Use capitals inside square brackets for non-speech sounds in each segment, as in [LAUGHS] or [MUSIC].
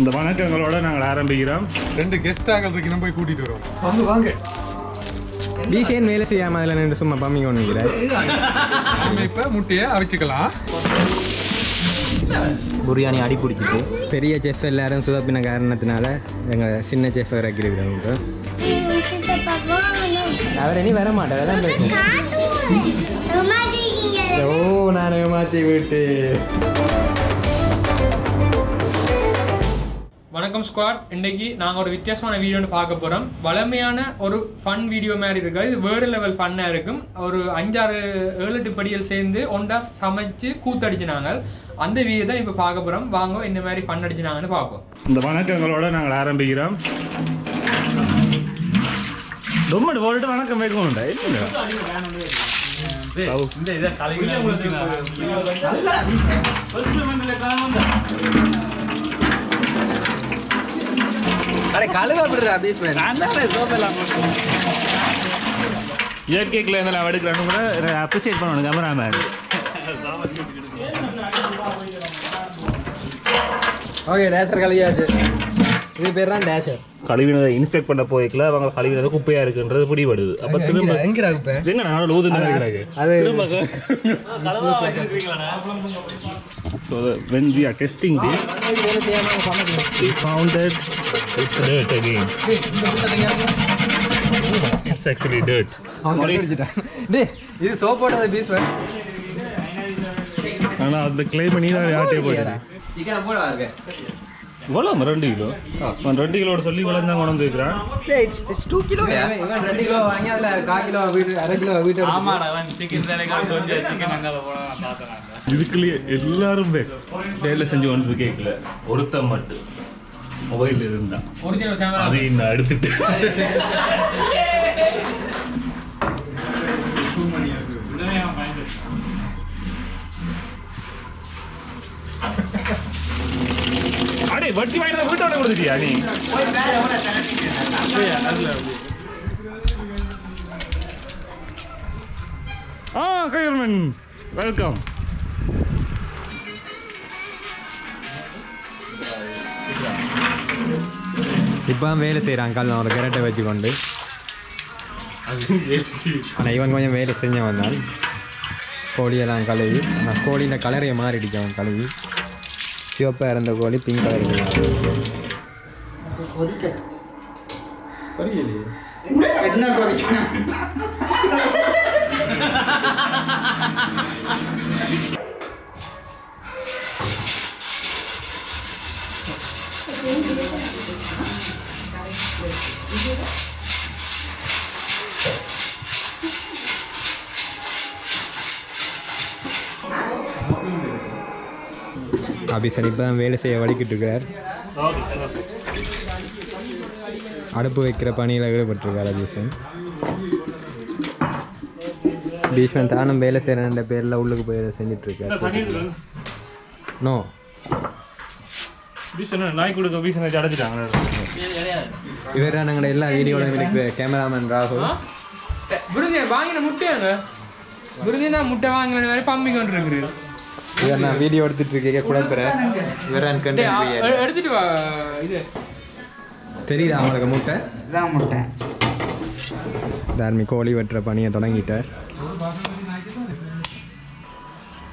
இந்த வணக்கங்களோட நாங்கள் ஆரம்பிக்கிறோம். ரெண்டு கெஸ்ட் ஆகல் இருக்கு நம்ம போய் கூட்டிட்டு வரோம் வாங்க வாங்க. டிசைன் வேலை செய்யாம அதில் நின்று சும்மா பம்மி கொண்டு நாம இப்ப முட்டையை அவிச்சுக்கலாம். பிரியாணி அடி பிடிச்சிட்டு. பெரிய செஃப் எல்லாரும் சுதப்பின காரணத்தினால எங்கள் சின்ன செஃப் இறக்கிருக்கிறோம் அவர் இனி வர மாட்டார் ஓ நான் ஏமாத்தி விட்டு. வணக்கம் ஸ்குவாட் இன்னைக்கு நாங்கள் ஒரு வித்தியாசமான வீடியோன்னு பார்க்க போகிறோம் வளமையான ஒரு ஃபன் வீடியோ மாதிரி இருக்காது இது வேறு லெவல் ஃபன்னாக இருக்கும். ஒரு அஞ்சாறு ஏழு எட்டு படிகள் சேர்ந்து ஒன்றா சமைச்சு கூத்தடிச்சினாங்க. அந்த வீடியோ தான் இப்போ பார்க்க போகிறோம் வாங்க இந்த மாதிரி ஃபன் அடிச்சினாங்கன்னு பார்ப்போம். இந்த வணக்கங்களோட நாங்கள் ஆரம்பிக்கிறோம். ரொம்ப போட்டு வணக்கம் வைக்கணும்டா. இல்லைங்க அடே கழுவ விடுறா இயற்கைக்குள்ள இருந்தாலும் அவன் எடுக்கிறான்னு கூட அப்ரிசியேட் பண்ணணும் கேமராமேன் ஓகே டேஷர் கழுவியாச்சு. இது பேர் தான் டேஷர் கழிவினதை இன்ஸ்பெக்ட் பண்ண போய்க்கல அவங்க கழிவினது குப்பையா இருக்குன்றது பிடிபடுது. அப்ப திரும்ப எங்க நான் அது So when we are testing this, we found that it's dirt again. It's actually dirt. இது சோப் பீஸ்மேன் ஆனா அந்த கிளைம் நீ தான் யார்ட்டே போயிட்டு சிக்கன் போட வாங்க இவ்வளோ ரெண்டு கிலோ. அவன் ரெண்டு கிலோட சொல்லி இவ்வளோ தான் கொண்டு வந்துருக்கிறான். இட்ஸ் இட்ஸ் 2 கிலோ இவன் 2 கிலோ வாங்கி அதுல 1 கிலோ வீட்டு அரை கிலோ வீட்டு இதுக்குள்ளேயே எல்லாரும் வேலை செஞ்சு கொண்டு கேட்கல. ஒருத்தன் மட்டும். மொபைல் இருந்தான். அதையும் நான் எடுத்துட்டு [LAUGHS] அடே வட்டி வாங்கிட்டு வீட்டோட கொடுத்துட்டியா நீ? ஆ கயர்மன் வெல்கம் இப்போ வேலை செய்கிறான் கால் ஒரு வச்சு கொண்டு ஆனால் இவன் கொஞ்சம் வேலை செஞ்சவன் தான். கோழியெல்லாம் கழுவி. ஆனால் கோழியில் கலரையை மாறிடுச்சு அவன் கழுவி. சிவப்பாக இருந்த கோழி பிங்க் கலர் அபிசன் இப்போ தான் வேலை செய்ய வலிக்கிட்டு இருக்கிறார் அடுப்பு வைக்கிற பணியில் ஈடுபட்டிருக்கார் அபிசன் பீஷ்மன் தானும் வேலை செய்கிறன்ற பேரில் உள்ளுக்கு போய் இருக்கார். நோ. இவர் நாங்கள் எல்லா இருக்கு. கேமராமேன் ராகுல். விருந்தி வாங்கின முட்டையாங்க விருந்தி தான் முட்டை வாங்கின மாதிரி பம்பி கொண்டு இவர் நான் வீடியோ எடுத்துட்டு இருக்கேன். இவர் கண்டு எ- எடுத்துட்டு வா இது. தெரியுதா அவங்களுக்கு முட்டை? இதான் முட்டை. தார்மி கோழி வெட்டுற பணியை தொடங்கிட்டார்.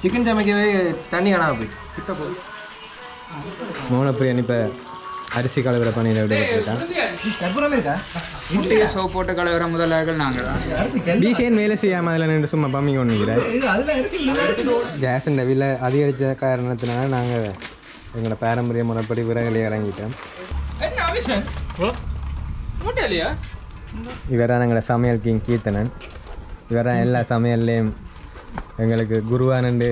சிக்கன் சமைக்கவே தண்ணி காணாம போய் கிட்ட மோனப்பிரியன் இப்போ அரிசி கலவுற பணியில் முட்டையை சோப் போட்டு கலவர முதலாளர்கள் நாங்கள் டிசைன் வேலை செய்யாமல் அதில் நின்று சும்மா பம்மி கொண்டுக்கிறார் கேஸ் விலை அதிகரித்த காரணத்தினால நாங்கள் எங்களோட பாரம்பரிய முறைப்படி விறகுல இறங்கிட்டோம். இவரான் எங்களோட சமையல் கிங் கீர்த்தனன். இவரான் எல்லா சமையல்லையும் எங்களுக்கு குருவானண்டு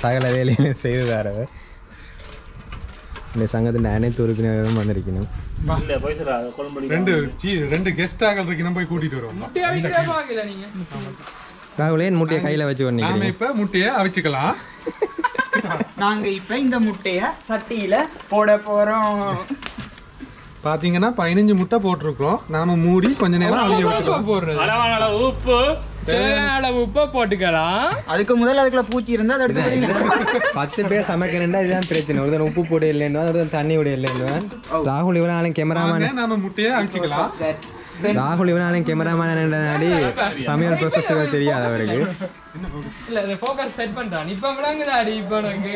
சகல வேலையிலும் செய்து தரவர். இந்த சங்கத்தின் அனைத்து உறுப்பினர்களும் வந்திருக்கணும். இல்ல பைசா கொழம்படி ரெண்டு சீ- ரெண்டு கெஸ்ட் ஆகல் இருக்கு நம்ம போய் கூட்டிட்டு வரோம் ராகுல் ஏன் முட்டையை கையில் வச்சு பண்ணிக்கிறீங்க இப்ப முட்டையை அவிச்சுக்கலாம். நாங்க இப்ப இந்த முட்டைய சட்டியில போட போறோம். பாத்தீங்கன்னா பதினஞ்சு முட்டை போட்டிருக்கிறோம். நாம மூடி கொஞ்ச நேரம் அவிய அளவான அளவு உப்பு. தேவையான அளவு உப்பை போட்டுக்கலாம். அதுக்கு முதல்ல அதுக்குள்ள பூச்சி இருந்தா அதை எடுத்து பத்து பேர் சமைக்கணுண்டா இதுதான் பிரச்சனை. ஒருத்தன் உப்பு போட இல்லைன்னு ஒருத்தன் தண்ணி விட இல்லைன்னு ராகுல் இவனாலும் கேமராமேன் வாங்க, நாம முட்டையை அவிச்சுக்கலாம். ராகுல் இவனாலும் கேமராமேன் நாடி சமையல் ப்ரொசஸ்கள் தெரியாது அவருக்கு. இல்ல இந்த ஃபோக்கஸ் செட் பண்றான். இப்ப விளங்குதாடி இப்ப எனக்கு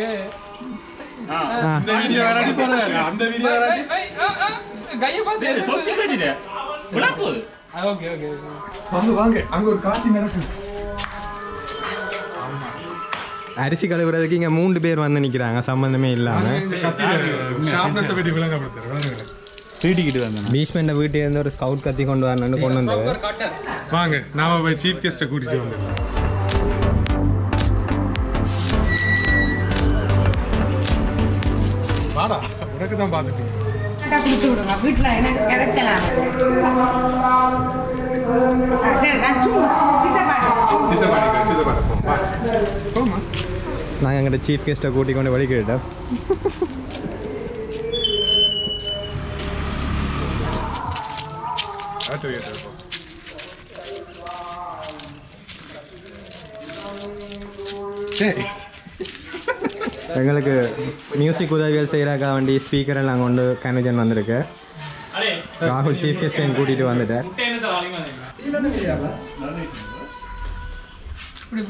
ஆ, இந்த வீடியோ வராடி போறாரு அந்த வீடியோ வராடி கைய பார்த்து சொல்லி கட்டிட்ட விட போகுது ஓகே ஓகே வாங்க வாங்க. அங்க ஒரு காட்சி நடக்குது அரிசி கழுவுறதுக்கு இங்க மூன்று பேர் வந்து நிக்கிறாங்க சம்பந்தமே இல்லாம. பீச்மெண்ட வீட்டுல இருந்து ஒரு ஸ்கவுட் கத்தி கொண்டு வரணும்னு கொண்டு கட்டர் வாங்க நாம போய் சீஃப் கெஸ்ட்டை கூட்டிட்டு வந்துடலாம் வாடா. உனக்கு தான் பார்த்துட்டு கொடுத்து விடுங்க வீட்டில் எனக்கு கிடைக்கலாம் நாங்கள் எங்கிட்ட சீஃப் கெஸ்ட்டை கூட்டி கொண்டு வீட்டு போ சரி எங்களுக்கு மியூசிக் உதவிகள் செய்கிறக்கா வண்டி ஸ்பீக்கரை நாங்கள் கொண்டு கனஜன் வந்திருக்கு. ராகுல் சீஃப் கெஸ்டையும் கூட்டிட்டு வந்துட்டார். இப்படி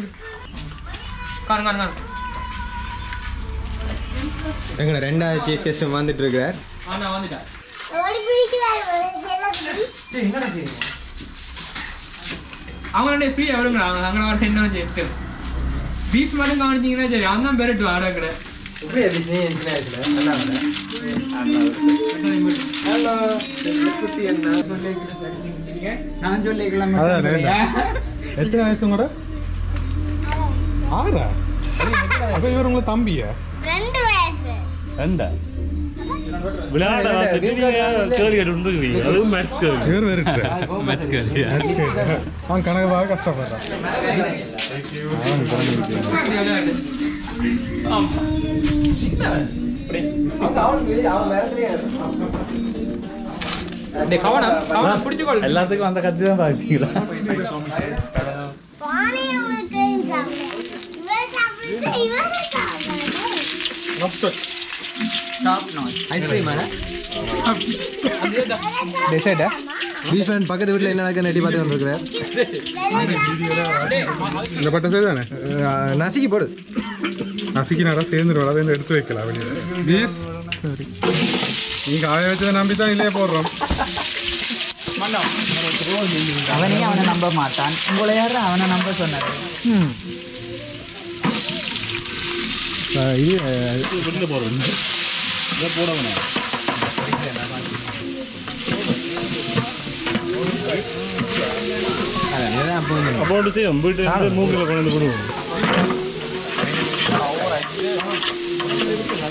எங்களை ரெண்டாவது சீஃப் கெஸ்ட்டும் வந்துட்டு இருக்கிறார் அவங்க ரெண்டு ஃப்ரீயாக விடுங்க அவங்க அங்கே வர என்ன வச்சு பீஸ் மட்டும் காமிச்சிங்கன்னா சரி அவன் தான் பெருட்டு வாடகை கடை. நான் சொல்லிக்கலாம் எத்தனை வயசு கூட ஆறா? அப்ப இவர் உங்க தம்பியா? ரெண்டு வயசு. ரெண்டா? விளையாட கேள்வி கேட்டு அதுவும் மேட்ச் கேள்வி மேட்ச் கேள்வி அவன் கணக்கு பார்க்க கஷ்டப்படுறான் எல்லாத்துக்கும் அந்த கத்தி தான் உங்களுக்கு இவர் சாப்பிட்டு இவரு சாப்பிடுறது ஐஸ்கிரீம் டெசர்ட்டா பீச்மேன் பக்கத்து வீட்டில் என்ன நடக்குது நட்டி பார்த்து கொண்டிருக்கிறார் இந்த பட்ட செய்தானே அஹ், நசுக்கி போடு நசுக்கினாரா சேர்ந்துருவா அதை எடுத்து வைக்கலாம் வெளியே பீஸ் நீங்க ஆய வச்சதை நம்பி தான் இல்லையே போடுறோம் அவனே அவனை நம்ப மாட்டான் உங்களை யாரு அவனை நம்ப சொன்னாரு இது அஹ், வெளில போறது இதை போட வேணாம் அதான், இதுதான் அப்போ செய்யும் இருந்து மூக்கில் கொண்டு வந்து விடுவோம்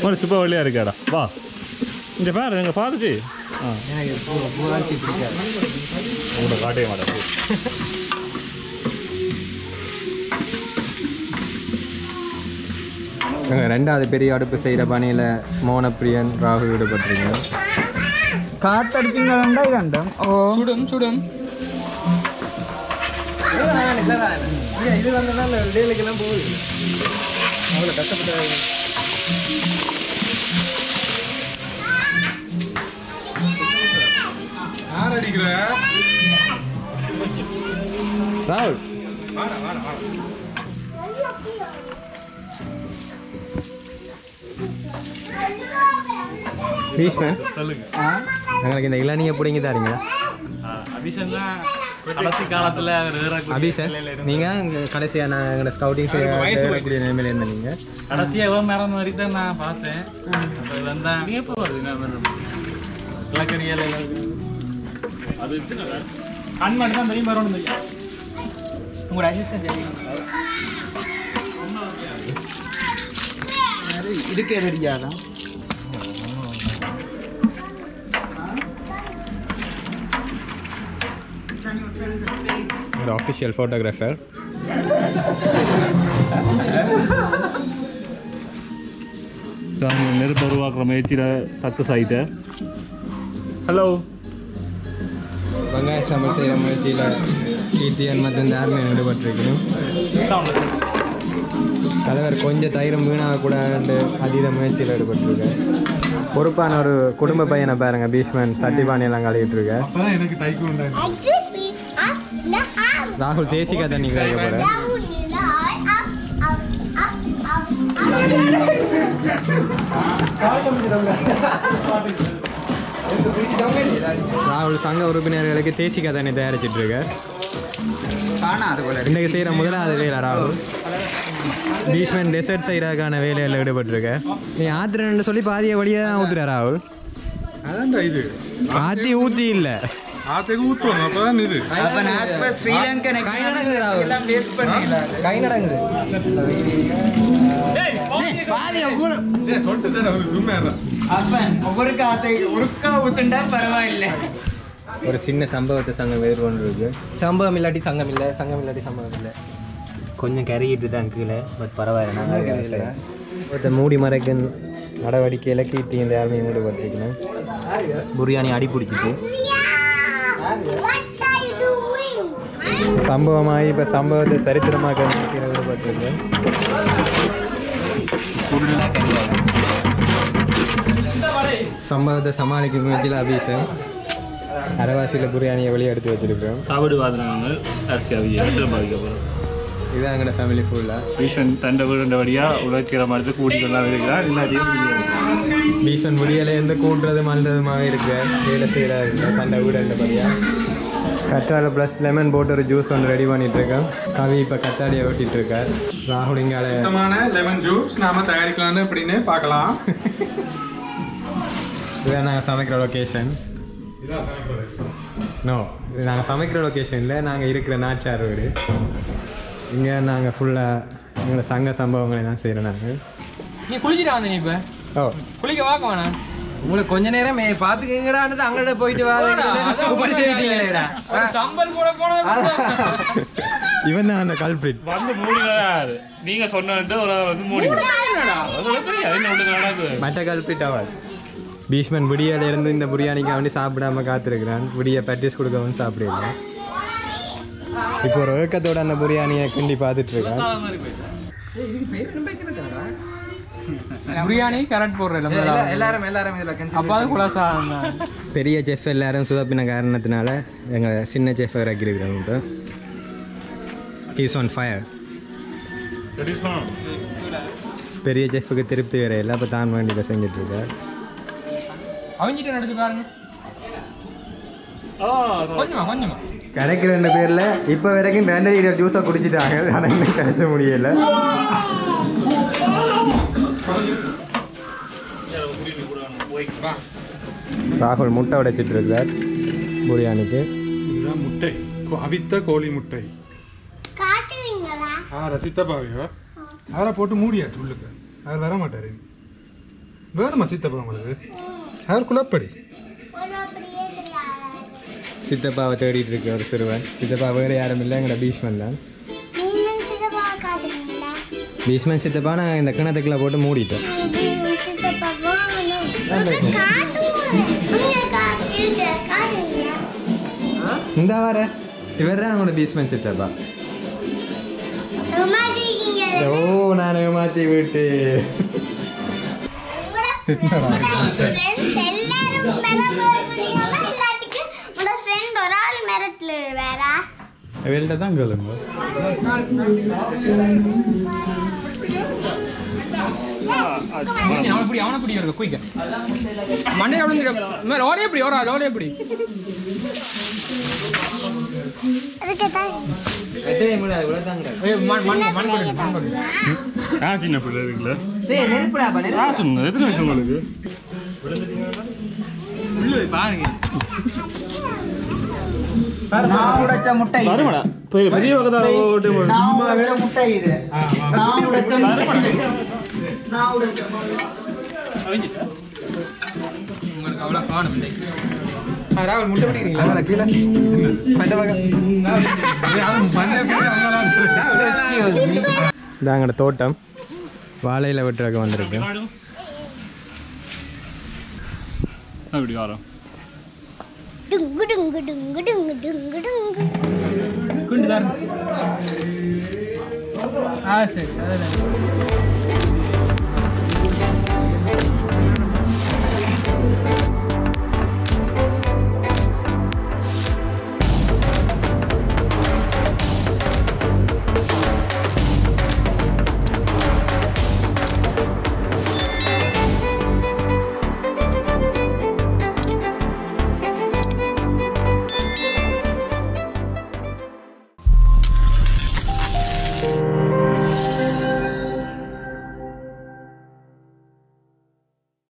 ஒரு சூப்பர் வழியாக இருக்காடா. வா. இங்கே பாரு எங்கள் பாருச்சு ஆ. எனக்கு பூ- பூராட்சி பிடிக்காது. உங்களை காட்டவே மாட்டேன். நாங்கள் ரெண்டாவது பெரிய அடுப்பு செய்கிற பணியில் மோனப்பிரியன் ராகுல் ஈடுபட்டிருக்கோம் காத்தடிச்சுங்களா கண்டம். ஓ. சுடும் சுடும். இது டேலுக்கெல்லாம் போகுது அவ்வளோ கஷ்டப்பட்டு ராகுல் பீஷ்மேன் எங்களுக்கு இந்த இளநியை பிடிங்கி தாருங்க. அபிஷன் தான் கடைசி காலத்தில் அபிஷன் நீங்கள் கடைசியாக நான் எங்களோட ஸ்கவுட்டிங் செய்யக்கூடிய நிலைமையில் இருந்த நீங்கள் கடைசியாக எவ்வளோ நேரம் வரைக்கும் நான் பார்த்தேன். கிழக்கறியல் அது கண் மட்டும் தான் தெரியும் வரணும் தெரியும். உங்களோட அசிஸ்டன்ட் இதுக்கே தெரியாதான் ஆஃபிஷியல் ஃபோட்டோகிராஃபர் நெருப்பு உருவாக்குற முயற்சியில் சக்ஸஸ் ஆகிட்டேன் ஹலோ வெங்காய சமையல் செய்கிற முயற்சியில் கீர்த்தியன் மற்றும் தாரணை ஈடுபட்டிருக்கணும் தலைவர் கொஞ்சம் தைரம் வீணாகக்கூடாது அதீத முயற்சியில் ஈடுபட்டிருக்கார் பொறுப்பான ஒரு குடும்ப பையனை பாருங்க பீஷ்மன் சட்டிபானி எல்லாம் கழுவிட்டு இருக்க up, up, up, up. ராகுல் சங்க உறுப்பினர்களுக்கு தேசிக்கா தண்ணி தயாரிச்சிட்டு இருக்க இன்றைக்கு செய்கிற முதலாவது வேலை ராகுல் பீஷ்மன் டெசர்ட் செய்கிறதுக்கான வேலையில் ஈடுபட்டிருக்க நீ ஆத்திரன்னு சொல்லி பாதிய வழியாக தான் ஊத்துற ராகுல் அதான்டா இது ஆத்தி ஊத்தி இல்லை நான் இப்ப ஸ்ரீலங்கன் எல்லாம் டேஸ்ட் பண்ணிடல கை நடங்குது ஏய், சொல்லிட்டு தானே வந்து சும்மா இருடா. அப்பன் ஒவ்வொரு காத்தை ஒருக்கா ஊத்துண்டா பரவாயில்ல. ஒரு சின்ன சம்பவத்தை சங்கம் எதிர்கொண்டு இருக்கு சம்பவம் இல்லாட்டி சங்கம் இல்லை சங்கம் இல்லாட்டி சம்பவம் இல்லை. கொஞ்சம் கருகிட்டு தான் கீழே பட் பரவாயில்ல நாங்கள் ஒருத்த மூடி மறைக்க நடவடிக்கையில் கீர்த்தி இந்த யாருமே ஈடுபட்டிருக்கணும் பிரியாணி அடி பிடிச்சிட்டு சம்பவமாகி இப்போ சம்பவத்தை சரித்திரமாக்க ஈடுபட்டிருக்கு சம்பவத்தை சமாளிக்கும் முயற்சியில் அபீசன் அரவாசியில் பிரியாணியை வெளியே எடுத்து வச்சிருக்கிறோம். சாப்பிடு வாதினாங்க அரிசி அவிய பாதிக்கப்படும். இதுதான் எங்களோட ஃபேமிலி ஃபுல்லாக ஈஸ்வன் தண்டை வீடுண்டபடியாக உழைக்கிற மாதிரி கூட்டிகள்லாம் இருக்கிறார் எல்லாத்தையும் முடியாது பீஃபன் முடியலேருந்து கூட்டுறது மல்றதுமாக இருக்கு. வேலை செய்கிறாரு கண்ட வீடுன்றபடியா கற்றாழை ப்ளஸ் லெமன் போட்டு ஒரு ஜூஸ் ஒன்று ரெடி பண்ணிட்டு இருக்கேன் கவி இப்போ கத்தாடியை ஓட்டிட்டு இருக்கார் ராகுல் இங்கால சுத்தமான லெமன் ஜூஸ் நாம தயாரிக்கலாம்னு அப்படின்னு பார்க்கலாம். இதுதான் நாங்கள் சமைக்கிற லொக்கேஷன் நோ இது நாங்கள் சமைக்கிற லொக்கேஷனில் நாங்கள் இருக்கிற நாச்சார் வீடு. இங்கே நாங்கள் ஃபுல்லாக எங்களோட சங்க சம்பவங்களை எல்லாம் செய்கிறோம் நாங்கள் நீ குளிச்சுட்டு வந்த நீ இப்ப? குளிக்க வாக்க வேணாம் உங்களுக்கு கொஞ்ச நேரம் பாத்துக்கங்கடான்னு அங்கட போயிட்டு வாங்க. ஒரு சம்பல் போட. போனது இவன் தான் அந்த கல்பிரிட் வந்து மூடினாரு. நீங்க சொன்னது ஒரு வந்து மூடி மற்ற கல்பிரிட் அவர் பீஷ்மன் விடியால இருந்து இந்த பிரியாணிக்கு வேண்டி சாப்பிடாம காத்திருக்கிறான். விடிய பட்டிஸ் கொடுக்கவும் சாப்பிடல. இப்போ ஒரு ஏக்கத்தோட அந்த பிரியாணியை கிண்டி பார்த்துட்டு இருக்கான். பிரியாணி கரெக்ட் போடுறேன் எல்லாரும் எல்லாரும் இதுல cancel அப்பா தான் குலாசா பெரிய செஃப் எல்லாரும் சுதப்பின காரணத்தினால எங்கள் சின்ன செஃப் இறக்கிருக்கிறோம் இப்போ. ஹீஸ் ஆன் ஃபயர் பெரிய செஃப்புக்கு திருப்தி வேற இல்லை அப்போ தான் வேண்டியதை செஞ்சுட்டு இருக்கார். அவங்கிட்ட நடந்து பாருங்க. கொஞ்சமா கொஞ்சமா. கிடைக்கிற ரெண்டு பேரில் இப்போ வரைக்கும் ரெண்டு லிட்டர் ஜூஸை குடிச்சிட்டாங்க ஆனால் இன்னும் கிடைச்ச முடியல. ராகுல் முட்டை உடைச்சிட்டு இருக்கார் பிரியாணிக்கு இதுதான் முட்டை. கோ- அவித்த கோழி முட்டை. காட்டுவீங்களா? ஆ ரசித்தப்பாவையோ அவரை போட்டு மூடியாச்சு உள்ளுக்கு. அவர் வர மாட்டாரு. வேணுமா சித்தப்பா உங்களுக்கு? அவர் குழப்படி சித்தப்பாவை தேடிட்டு இருக்க ஒரு சிறுவன். சித்தப்பா வேறு யாரும் இல்லை எங்களோட பீஷ்மன் தான். பீஷ்மன் சித்தப்பா நான் இந்த கிணத்துக்குள்ள போட்டு காட்டுவீங்களா இந்த வர இவர் தான் அவங்களோட பீஷ்மன் சித்தப்பா ஓ நான் ஏமாத்தி விட்டு எல்லாரும் வெளியிட்ட தான் கேளுங்க மண்டையை லோலே எப்படி ஒரு லோலே எப்படி சின்ன பிள்ளை இருக்குல்ல சொல்லுங்க எத்தனை வயசு உங்களுக்கு நான் உடைச்ச முட்டை இது. வருமாடா பெரிய பக்கத்தில் ஓட்டு நான் உடைச்ச முட்டை இது. நான் உடைச்ச முட்டை. நான் உடைச்ச உங்களுக்கு அவ்வளோ காணும் இல்லை. ராகுல் முட்டை பிடிக்கிறீங்களா? கீழே. மண்டை பக்கம். இதான் எங்களோட தோட்டம். வாழையில் வெட்டுறதுக்கு வந்திருக்கு. அப்படி வரோம் ഡുങ്ക് ഡുങ്ക് ഡുങ്ക് ഡുങ്ക് ഡുങ്ക് ഡുങ്ക് ആ ശരി അതെ